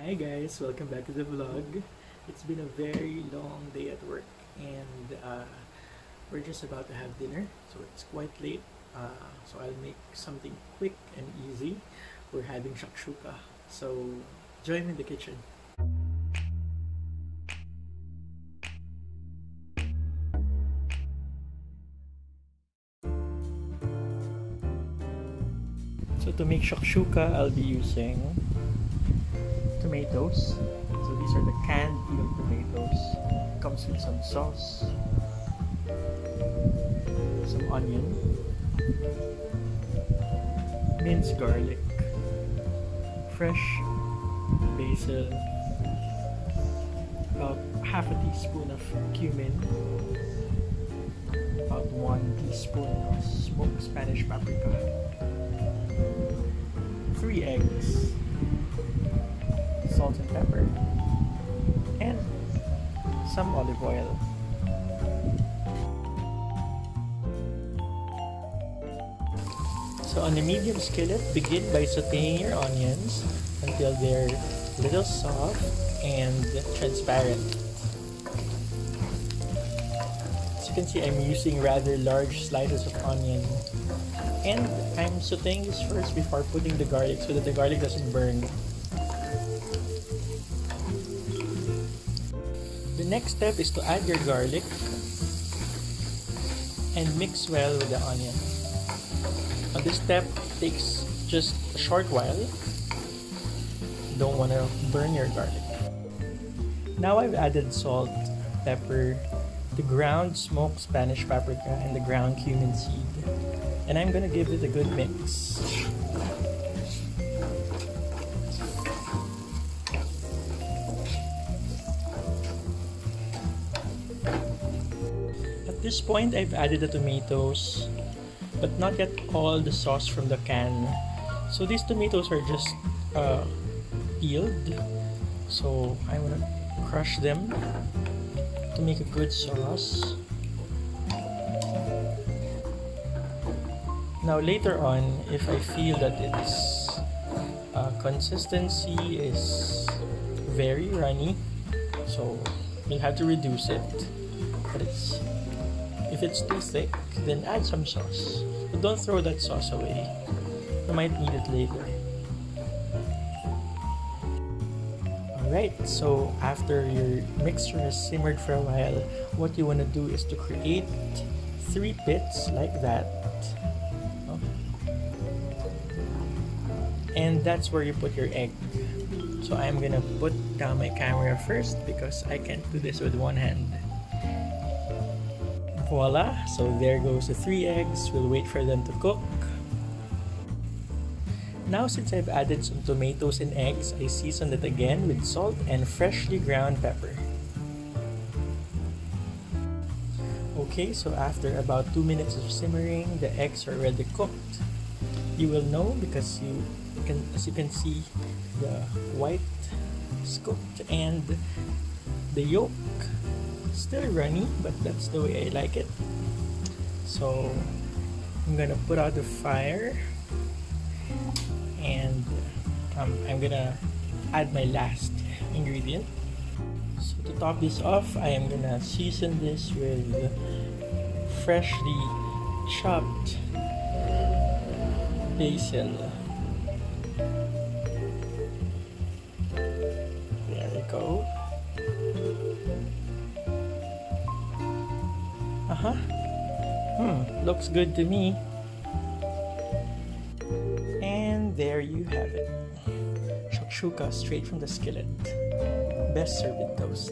Hi guys, welcome back to the vlog. It's been a very long day at work and uh, we're just about to have dinner so it's quite late uh, so I'll make something quick and easy. We're having shakshuka so join me in the kitchen. So to make shakshuka, I'll be using tomatoes. So these are the canned peeled tomatoes. Comes with some sauce, some onion, minced garlic, fresh basil, about half a teaspoon of cumin, about one teaspoon of smoked Spanish paprika, three eggs, salt and pepper, and some olive oil. So on a medium skillet, begin by sauteing your onions until they're a little soft and transparent. As you can see, I'm using rather large slices of onion. And I'm sauteing this first before putting the garlic so that the garlic doesn't burn. Next step is to add your garlic and mix well with the onion. Now this step takes just a short while. Don't want to burn your garlic. Now I've added salt, pepper, the ground smoked Spanish paprika, and the ground cumin seed. And I'm gonna give it a good mix. This point, I've added the tomatoes, but not yet all the sauce from the can. So these tomatoes are just uh, peeled. So I'm gonna crush them to make a good sauce. Now later on, if I feel that its uh, consistency is very runny, so you'll have to reduce it. But it's if it's too thick, then add some sauce. But don't throw that sauce away. You might need it later. Alright, so after your mixture has simmered for a while, what you want to do is to create three pits like that. And that's where you put your egg. So I'm gonna put down my camera first because I can't do this with one hand. Voila! So there goes the three eggs. We'll wait for them to cook. Now since I've added some tomatoes and eggs, I season it again with salt and freshly ground pepper. Okay, so after about 2 minutes of simmering, the eggs are already cooked. You will know because you can as you can see the white is cooked and the yolk still runny but that's the way I like it. So I'm gonna put out the fire and um, I'm gonna add my last ingredient. So to top this off I am gonna season this with freshly chopped basil uh-huh hmm looks good to me. And there you have it. Shakshuka straight from the skillet. Best served with toast